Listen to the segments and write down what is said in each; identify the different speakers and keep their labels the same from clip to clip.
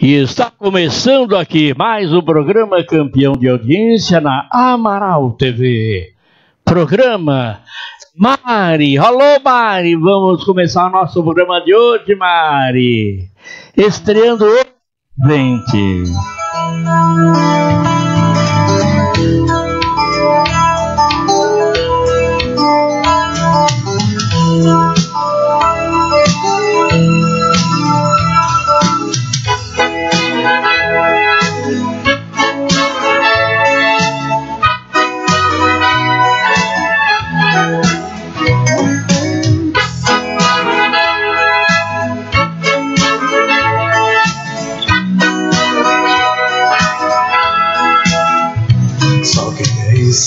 Speaker 1: E está começando aqui mais um programa campeão de audiência na Amaral TV. Programa Mari. Alô, Mari. Vamos começar o nosso programa de hoje, Mari. Estreando hoje, gente.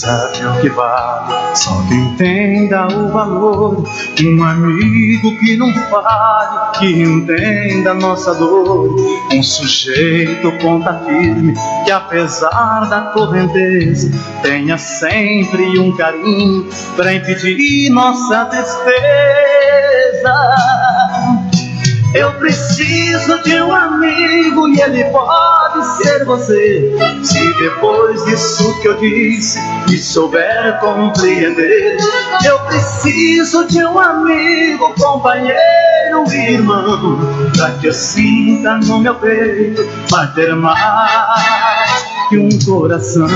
Speaker 2: Sabe o que vale, só quem entenda o valor. Um amigo que não fale, que entenda nossa dor. Um sujeito ponta firme, que apesar da correnteza, tenha sempre um carinho para impedir nossa tristeza. Eu preciso de um amigo e ele pode ser você. Se depois disso que eu disse me souber compreender, eu preciso de um amigo, companheiro irmão, pra que eu sinta no meu peito bater mais que um coração.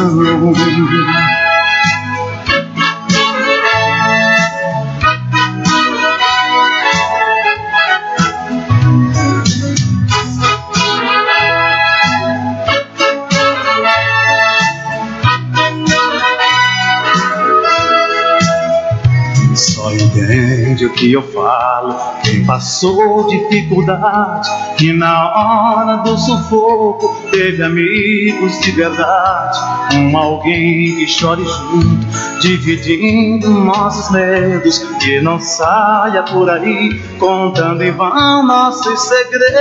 Speaker 2: Entende o que eu falo. Quem passou dificuldade e na hora do sufoco teve amigos de verdade. Um alguém que chore junto, dividindo nossos medos. Que não saia por aí contando em vão nossos segredos.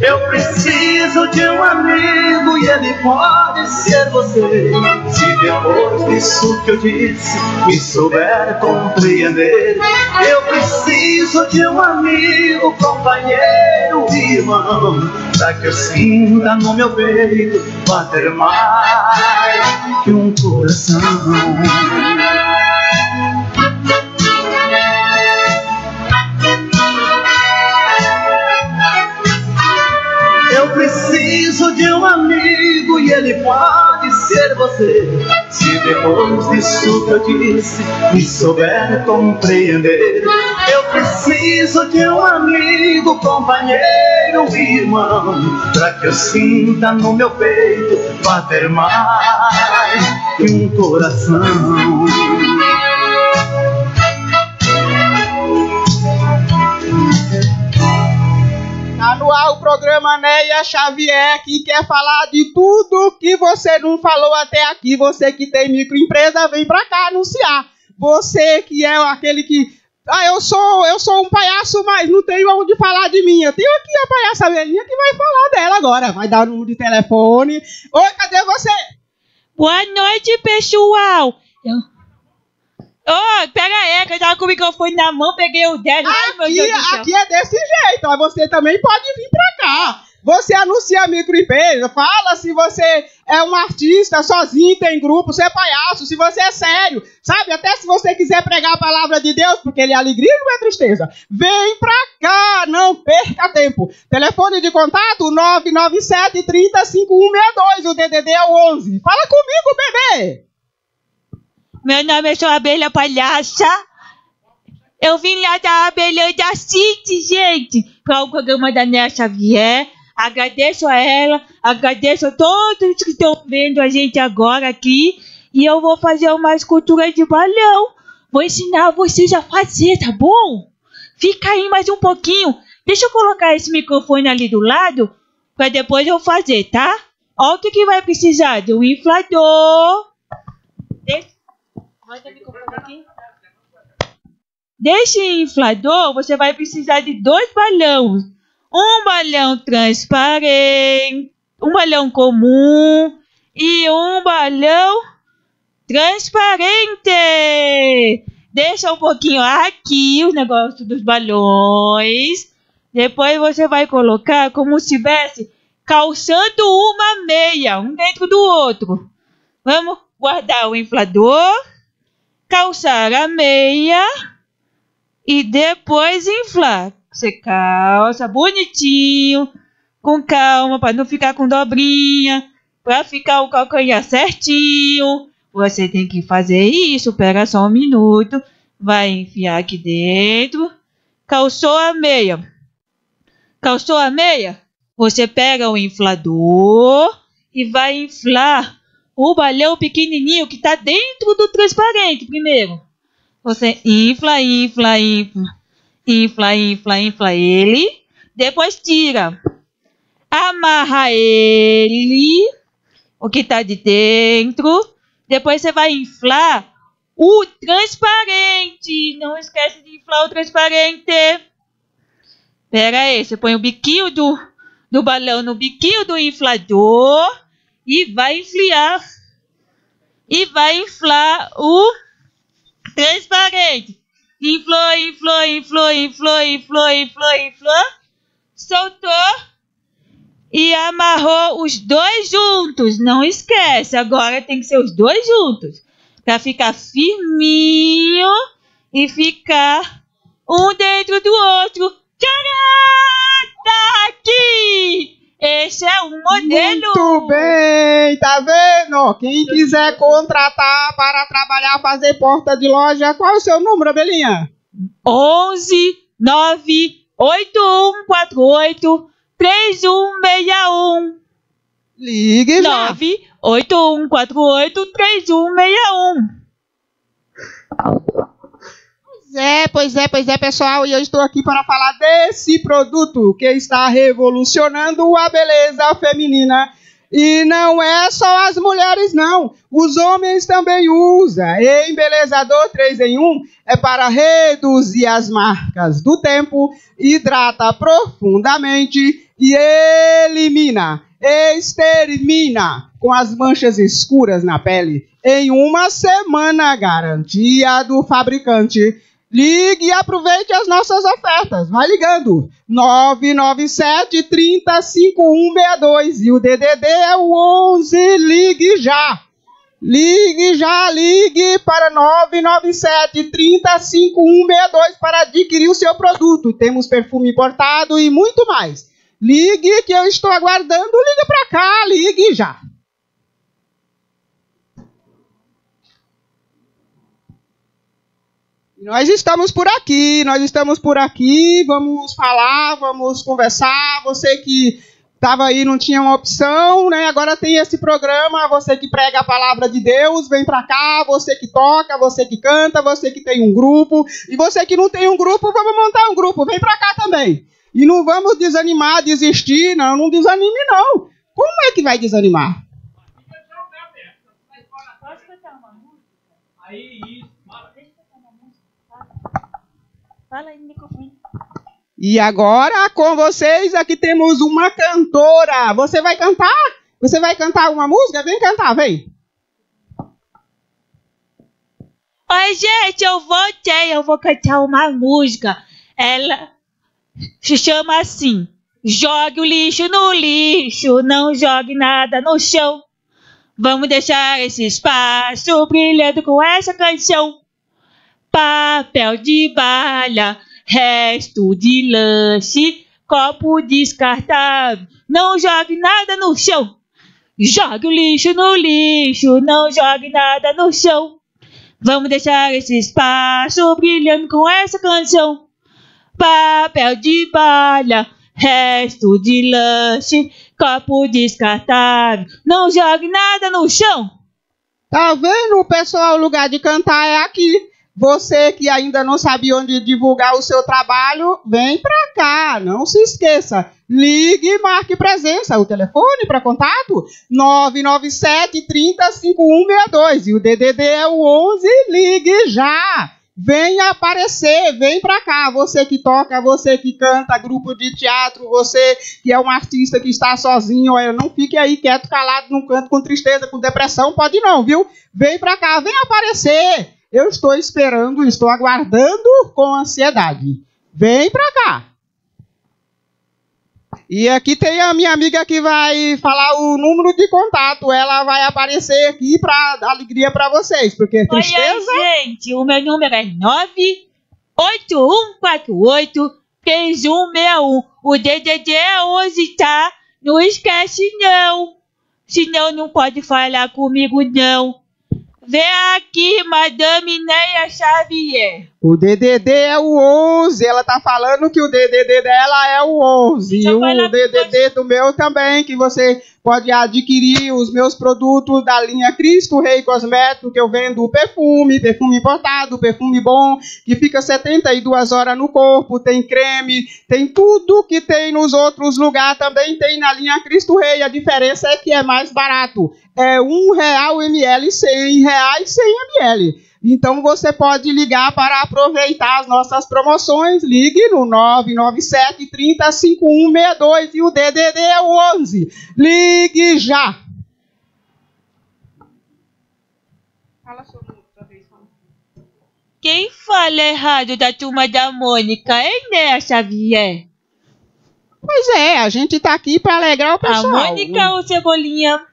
Speaker 2: Eu preciso de um amigo e ele pode ser você. Se depois disso que eu disse me souber compreender, eu preciso de um amigo, companheiro irmão, para que eu sinta no meu peito bater mais que um coração. Preciso de um amigo e ele pode ser você. Se depois disso que eu disse me souber compreender, eu preciso de um amigo, companheiro irmão, pra que eu sinta no meu peito bater mais que um coração.
Speaker 3: Tá no ar o programa Neia Xavier que quer falar de tudo que você não falou até aqui. Você que tem microempresa, vem pra cá anunciar. Você que é aquele que. Ah, eu sou, eu sou um palhaço, mas não tenho onde falar de mim. Eu tenho aqui a palhaça velhinha que vai falar dela agora. Vai dar o número de telefone. Oi, cadê você?
Speaker 4: Boa noite, pessoal. Eu... Ô, oh, pera aí, que eu tava com o microfone na mão, peguei o dedo.
Speaker 3: Aqui, aqui é desse jeito, mas você também pode vir pra cá. Você anuncia microempresa, fala se você é um artista sozinho, tem grupo, se é palhaço, se você é sério, sabe? Até se você quiser pregar a palavra de Deus, porque ele é alegria e não é tristeza. Vem pra cá, não perca tempo. Telefone de contato 997 30 5162, o DDD é o 11. Fala comigo, bebê!
Speaker 4: Meu nome é sua abelha palhaça. Eu vim lá da abelha da City, gente, para o programa da Néa Xavier. Agradeço a ela, agradeço a todos que estão vendo a gente agora aqui. E eu vou fazer uma escultura de balão. Vou ensinar vocês a fazer, tá bom? Fica aí mais um pouquinho. Deixa eu colocar esse microfone ali do lado para depois eu fazer, tá? Olha o que, que vai precisar de um inflador. Desse inflador, você vai precisar de dois balões. Um balão transparente, um balão comum e um balão transparente. Deixa um pouquinho aqui o negócio dos balões. Depois você vai colocar como se estivesse calçando uma meia, um dentro do outro. Vamos guardar o inflador, calçar a meia e depois inflar. Você calça bonitinho, com calma, para não ficar com dobrinha, para ficar o calcanhar certinho. Você tem que fazer isso, pega só um minuto, vai enfiar aqui dentro, calçou a meia. Calçou a meia? Você pega o inflador e vai inflar o balão pequenininho que está dentro do transparente primeiro. Você infla, infla, infla, infla, infla, infla ele. Depois tira. Amarra ele, o que está de dentro. Depois você vai inflar o transparente. Não esquece de inflar o transparente. Pera aí, você põe o biquinho do, do balão no biquinho do inflador e vai inflar. E vai inflar o transparente. Inflou, inflou, inflou, inflou, inflou, inflou, inflou. Soltou. E amarrou os dois juntos. Não esquece, agora tem que ser os dois juntos. Para ficar firminho e ficar um dentro do outro Tcharam! Tá aqui! Esse é um modelo.
Speaker 3: Muito bem, tá vendo? Quem quiser contratar para trabalhar, fazer porta de loja, qual é o seu número, Abelinha?
Speaker 4: 11 9 8148 3161.
Speaker 3: Ligue já.
Speaker 4: 9 8148 3161.
Speaker 3: Pois é, pois é, pois é, pessoal, e eu estou aqui para falar desse produto que está revolucionando a beleza feminina. E não é só as mulheres, não. Os homens também usam. Embelezador 3 em 1 é para reduzir as marcas do tempo, hidrata profundamente e elimina, extermina com as manchas escuras na pele em uma semana. Garantia do fabricante. Ligue e aproveite as nossas ofertas. Vai ligando. 997 30 5162 e o DDD é o 11. Ligue já. Ligue já, ligue para 997 30 5162 para adquirir o seu produto. Temos perfume importado e muito mais. Ligue que eu estou aguardando. Ligue para cá, ligue já. Nós estamos por aqui, nós estamos por aqui, vamos falar, vamos conversar. Você que estava aí não tinha uma opção, né? Agora tem esse programa. Você que prega a palavra de Deus, vem para cá. Você que toca, você que canta, você que tem um grupo e você que não tem um grupo, vamos montar um grupo. Vem para cá também. E não vamos desanimar, desistir, não, não desanime não. Como é que vai desanimar?
Speaker 1: Aí, isso.
Speaker 4: Fala aí no microfone.
Speaker 3: E agora com vocês aqui temos uma cantora. Você vai cantar? Você vai cantar uma música? Vem cantar, vem.
Speaker 4: Oi, gente, eu voltei. Eu vou cantar uma música. Ela se chama assim: Jogue o lixo no lixo, não jogue nada no chão. Vamos deixar esse espaço brilhando com essa canção papel de balha, resto de lanche, copo descartável. Não jogue nada no chão. Jogue o lixo no lixo, não jogue nada no chão. Vamos deixar esse espaço brilhando com essa canção. Papel de palha, resto de lanche, copo descartável. Não jogue nada no chão.
Speaker 3: Tá vendo, pessoal? O lugar de cantar é aqui. Você que ainda não sabia onde divulgar o seu trabalho, vem para cá, não se esqueça. Ligue e marque presença. O telefone para contato 997 30 5162 e o DDD é o 11. Ligue já. Venha aparecer, vem para cá. Você que toca, você que canta, grupo de teatro, você que é um artista que está sozinho, não fique aí quieto, calado num canto com tristeza, com depressão, pode não, viu? Vem para cá, vem aparecer. Eu estou esperando, estou aguardando com ansiedade. Vem para cá. E aqui tem a minha amiga que vai falar o número de contato. Ela vai aparecer aqui para dar alegria para vocês, porque tristeza.
Speaker 4: Oi, gente, o meu número é 981483161. O DDD é 11, tá? Não esquece, não. Senão não pode falar comigo, não. Vem aqui, Madame Neia Xavier.
Speaker 3: O DDD é o 11. Ela tá falando que o DDD dela é o 11.
Speaker 4: Deixa
Speaker 3: E
Speaker 4: falar
Speaker 3: o DDD do meu também, que você pode adquirir os meus produtos da linha Cristo Rei Cosmético, que eu vendo perfume, perfume importado, perfume bom, que fica 72 horas no corpo, tem creme, tem tudo que tem nos outros lugares, também tem na linha Cristo Rei. A diferença é que é mais barato. É um real ml, 100 reais 100 ml. Então você pode ligar para aproveitar as nossas promoções. Ligue no 997 30 5162 e o DDD é o 11. Ligue já. Fala vez.
Speaker 4: Quem fala errado da turma da Mônica é Neia Xavier.
Speaker 3: Pois é, a gente tá aqui para alegrar o
Speaker 4: A
Speaker 3: pessoal.
Speaker 4: Mônica ou Cebolinha?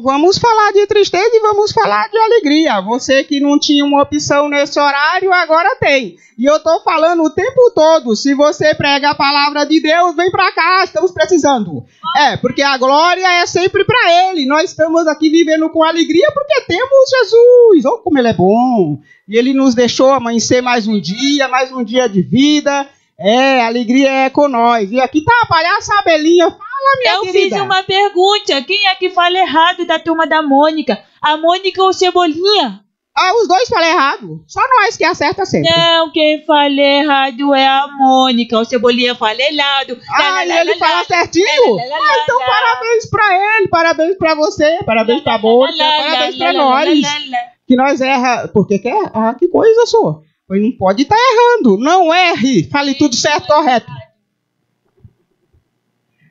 Speaker 3: Vamos falar de tristeza e vamos falar de alegria. Você que não tinha uma opção nesse horário, agora tem. E eu tô falando o tempo todo. Se você prega a palavra de Deus, vem pra cá, estamos precisando. É, porque a glória é sempre pra Ele. Nós estamos aqui vivendo com alegria porque temos Jesus. Oh, como Ele é bom. E Ele nos deixou amanhecer mais um dia, mais um dia de vida. É, alegria é com nós. E aqui tá a palhaça Abelinha. Minha
Speaker 4: Eu
Speaker 3: querida.
Speaker 4: fiz uma pergunta. Quem é que fala errado da turma da Mônica? A Mônica ou Cebolinha?
Speaker 3: Ah, os dois falam errado. Só nós que acerta sempre.
Speaker 4: Não, quem fala errado é a Mônica. O Cebolinha fala errado.
Speaker 3: Ah, e ele fala certinho? Ah, então parabéns pra ele, parabéns pra você, parabéns pra Mônica, parabéns pra nós. Que nós erra. Por que que é? Ah, que coisa. Pois não pode estar errando. Não erre. Fale tudo certo, correto.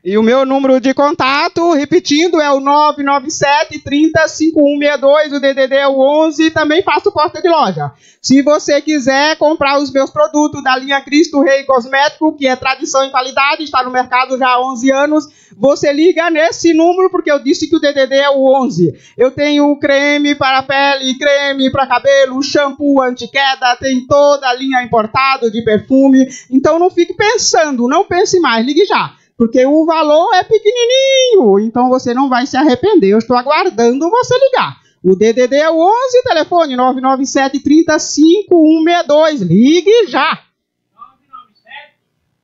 Speaker 3: E o meu número de contato, repetindo, é o 997 30 5162, o DDD é o 11 e também faço porta de loja. Se você quiser comprar os meus produtos da linha Cristo Rei Cosmético, que é tradição e qualidade, está no mercado já há 11 anos, você liga nesse número, porque eu disse que o DDD é o 11. Eu tenho creme para pele, creme para cabelo, shampoo anti-queda, tem toda a linha importada de perfume. Então não fique pensando, não pense mais, ligue já. Porque o valor é pequenininho, então você não vai se arrepender. Eu estou aguardando você ligar. O DDD é o 11, telefone 997 30 5162. Ligue já.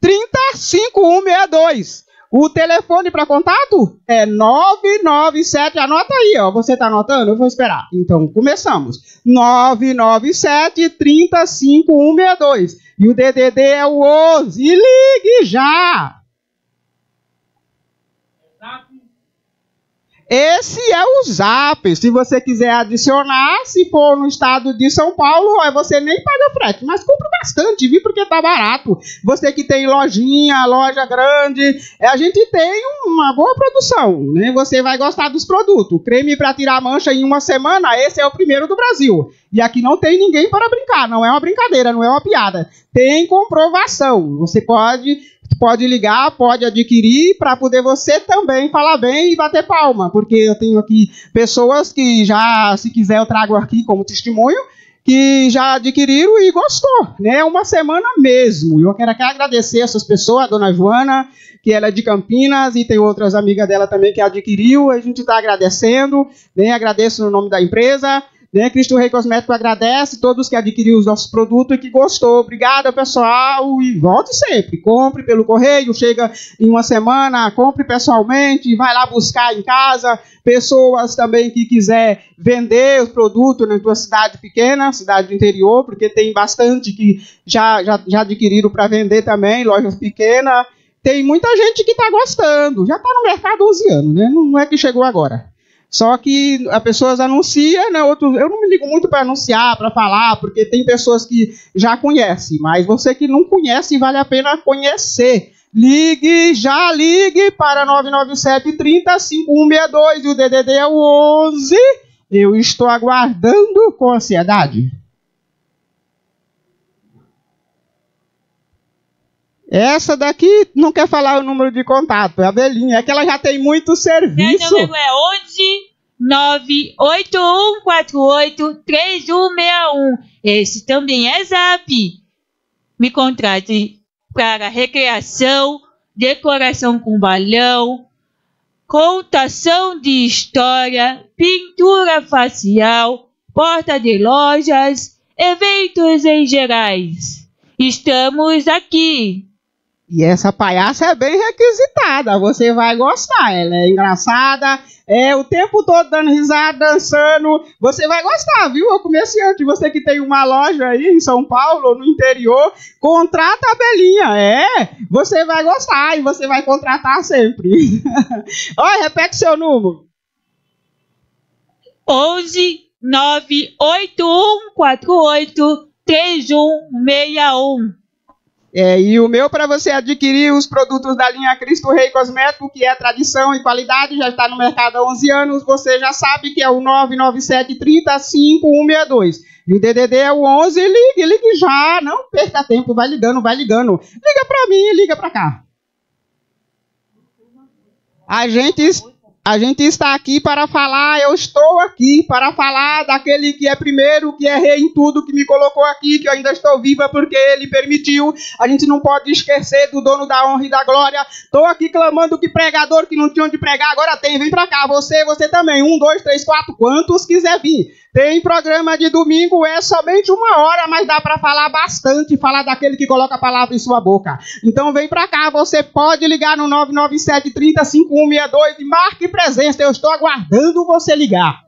Speaker 3: 30 5162. O telefone para contato é 997. Anota aí, ó. Você está anotando? Eu vou esperar. Então, começamos. 997 30 5162. E o DDD é o 11. E ligue já. Esse é o Zap. Se você quiser adicionar, se for no estado de São Paulo, você nem paga frete, mas compra bastante, viu? Porque tá barato. Você que tem lojinha, loja grande, a gente tem uma boa produção, né? Você vai gostar dos produtos. Creme para tirar mancha em uma semana, esse é o primeiro do Brasil. E aqui não tem ninguém para brincar, não é uma brincadeira, não é uma piada. Tem comprovação. Você pode pode ligar, pode adquirir para poder você também falar bem e bater palma, porque eu tenho aqui pessoas que já, se quiser, eu trago aqui como testemunho, que já adquiriram e gostou, né? Uma semana mesmo. Eu quero aqui agradecer essas pessoas, a dona Joana, que ela é de Campinas, e tem outras amigas dela também que adquiriu. A gente está agradecendo, né? Agradeço no nome da empresa. Né? Cristo Rei Cosmético agradece todos que adquiriram os nossos produtos e que gostou. Obrigada, pessoal. E volte sempre. Compre pelo correio, chega em uma semana, compre pessoalmente, vai lá buscar em casa. Pessoas também que quiser vender os produtos na tua cidade pequena, cidade do interior, porque tem bastante que já, já, já adquiriram para vender também, lojas pequenas. Tem muita gente que está gostando. Já está no mercado há 11 anos, né? Não é que chegou agora. Só que as pessoas anunciam, né? Outros, eu não me ligo muito para anunciar, para falar, porque tem pessoas que já conhecem, mas você que não conhece, vale a pena conhecer. Ligue, já ligue para 997 30 5162 e o DDD é o 11. Eu estou aguardando com ansiedade. Essa daqui não quer falar o número de contato, é a Belinha. É que ela já tem muito
Speaker 4: Meu
Speaker 3: serviço.
Speaker 4: número é 11 98148 3161. Esse também é zap. Me contrate para recreação, decoração com balão, contação de história, pintura facial, porta de lojas, eventos em gerais. Estamos aqui.
Speaker 3: E essa palhaça é bem requisitada, você vai gostar. Ela é engraçada, é o tempo todo dando risada, dançando. Você vai gostar, viu? Eu comerciante, você que tem uma loja aí em São Paulo, no interior, contrata a Belinha, é. Você vai gostar e você vai contratar sempre. Olha, repete seu número.
Speaker 4: 11 98148 3161.
Speaker 3: É, e o meu para você adquirir os produtos da linha Cristo Rei Cosmético, que é tradição e qualidade, já está no mercado há 11 anos, você já sabe que é o 997 30 5162. E o DDD é o 11, ligue, ligue já, não perca tempo, vai ligando, vai ligando. Liga para mim, liga para cá. A gente, a gente está aqui para falar, eu estou aqui para falar daquele que é primeiro, que é rei em tudo, que me colocou aqui, que eu ainda estou viva porque ele permitiu. A gente não pode esquecer do dono da honra e da glória. Estou aqui clamando que pregador que não tinha onde pregar, agora tem, vem para cá. Você, você também. Um, dois, três, quatro, quantos quiser vir. Tem programa de domingo, é somente uma hora, mas dá para falar bastante, falar daquele que coloca a palavra em sua boca. Então vem para cá, você pode ligar no 997 30 5162 e marque presença. Eu estou aguardando você ligar.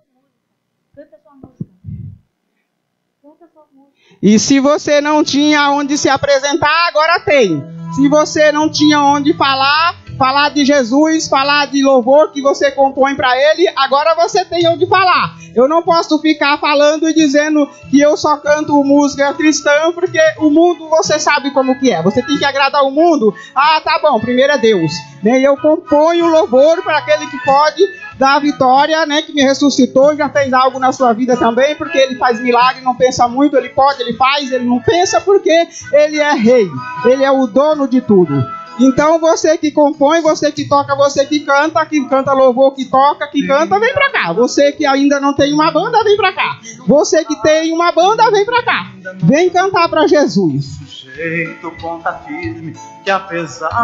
Speaker 3: E se você não tinha onde se apresentar, agora tem. Se você não tinha onde falar, falar de Jesus, falar de louvor que você compõe para ele, agora você tem onde falar. Eu não posso ficar falando e dizendo que eu só canto música cristã, porque o mundo você sabe como que é. Você tem que agradar o mundo. Ah, tá bom, primeiro é Deus. Né? Eu componho louvor para aquele que pode dar vitória, né, que me ressuscitou, já fez algo na sua vida também, porque ele faz milagre, não pensa muito, ele pode, ele faz, ele não pensa porque ele é rei. Ele é o dono de tudo. Então você que compõe, você que toca, você que canta, que canta louvor, que toca, que canta, vem pra cá. Você que ainda não tem uma banda, vem pra cá. Você que tem uma banda, vem pra cá. Vem cantar pra Jesus.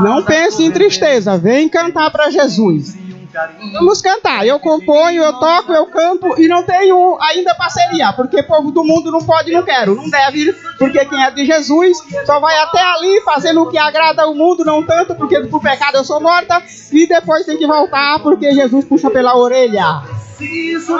Speaker 3: Não pense em tristeza, vem cantar pra Jesus. Vamos cantar. Eu componho, eu toco, eu canto e não tenho ainda parceria, porque povo do mundo não pode, não quero, não deve, porque quem é de Jesus só vai até ali fazendo o que agrada o mundo, não tanto, porque por pecado eu sou morta, e depois tem que voltar porque Jesus puxa pela orelha.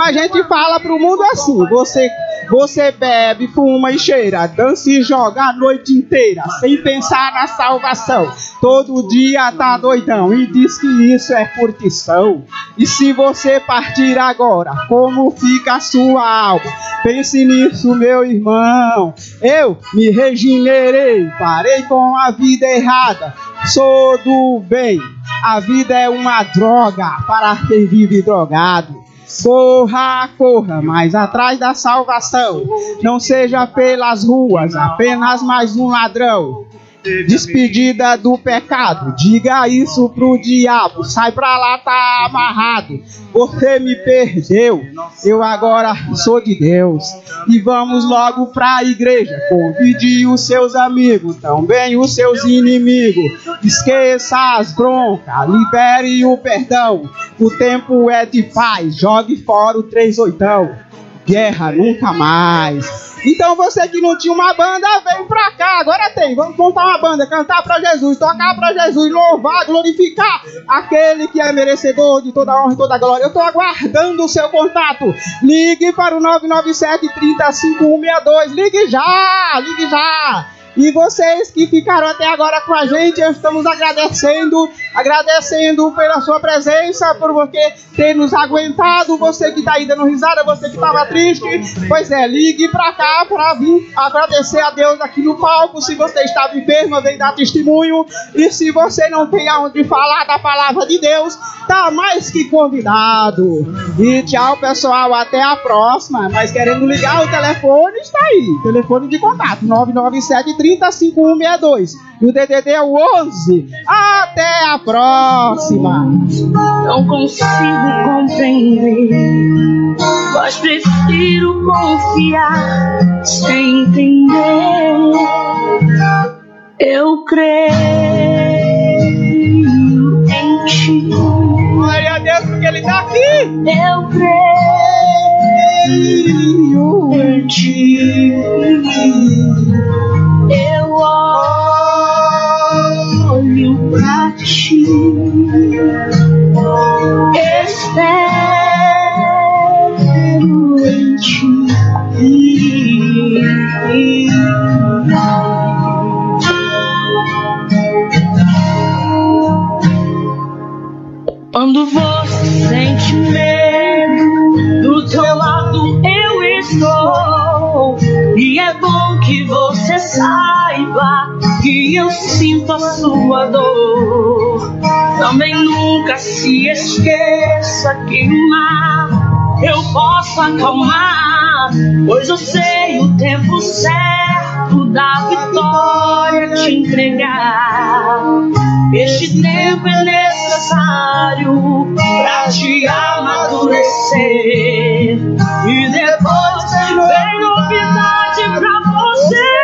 Speaker 3: a gente fala pro mundo assim: você, você bebe, fuma e cheira, dança e joga a noite inteira, sem pensar na salvação. Todo dia tá doidão e diz que isso é curtição. E se você partir agora, como fica a sua alma? Pense nisso, meu irmão. Eu me regenerei, parei com a vida errada. Sou do bem. A vida é uma droga para quem vive drogado. Corra, corra, mas atrás da salvação. Não seja pelas ruas, apenas mais um ladrão. Despedida do pecado, diga isso pro diabo. Sai pra lá, tá amarrado. Você me perdeu, eu agora sou de Deus. E vamos logo pra igreja. Convide os seus amigos, também os seus inimigos. Esqueça as broncas, libere o perdão. O tempo é de paz, jogue fora o três oitão. Guerra nunca mais. Então você que não tinha uma banda, vem pra cá. Agora tem. Vamos montar uma banda, cantar pra Jesus, tocar pra Jesus, louvar, glorificar aquele que é merecedor de toda honra e toda glória. Eu tô aguardando o seu contato. Ligue para o 997 30 5162. Ligue já, ligue já. E vocês que ficaram até agora com a gente, estamos agradecendo, agradecendo pela sua presença, por você ter nos aguentado, você que está aí dando risada, você que estava triste. Pois é, ligue para cá para vir agradecer a Deus aqui no palco. Se você estava enfermo, vem dar testemunho. E se você não tem aonde falar da palavra de Deus, tá mais que convidado. E tchau, pessoal, até a próxima. Mas querendo ligar o telefone, está aí. Telefone de contato: 997 30 30 5162. E o DDD é o 11. Até a próxima.
Speaker 5: Não consigo compreender, mas prefiro confiar sem entender. Eu creio em ti.
Speaker 3: Glória a Deus, porque ele tá aqui.
Speaker 5: Eu creio em ti. Olho pra ti. Espero em ti. Quando você sente medo, do teu lado eu estou. E é bom que você saiba que eu sinto a sua dor. Também nunca se esqueça que mar eu posso acalmar, pois eu sei o tempo certo da vitória te entregar. Este tempo é necessário pra te amadurecer. E depois vem novidade pra você.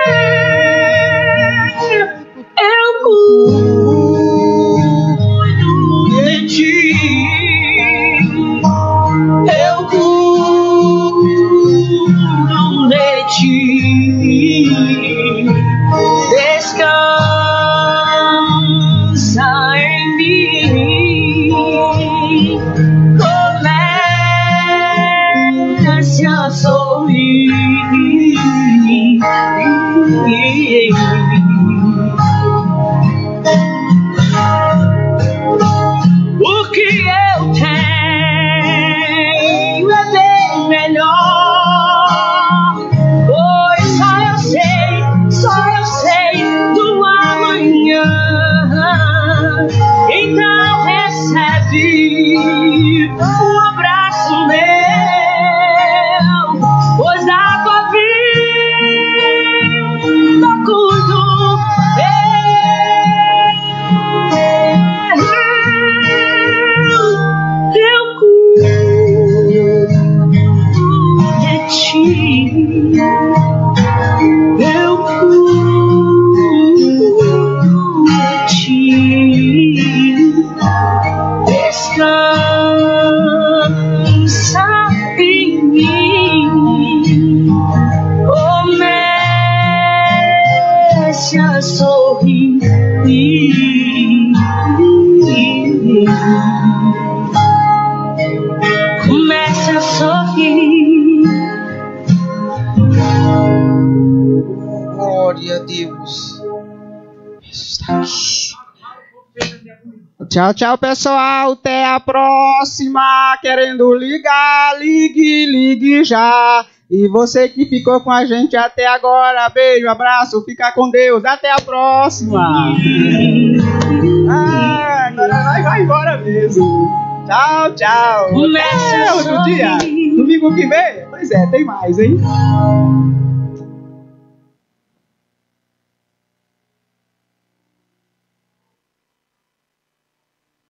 Speaker 5: Oh. Comece a sorrir.
Speaker 3: Glória a Deus. Está aqui. Tchau, tchau, pessoal. Até a próxima. Querendo ligar, ligue, ligue já. E você que ficou com a gente até agora, beijo, abraço, fica com Deus. Até a próxima. Ah, agora nós vai embora mesmo. Tchau, tchau. Até outro dia. Domingo que vem? Pois é, tem mais, hein?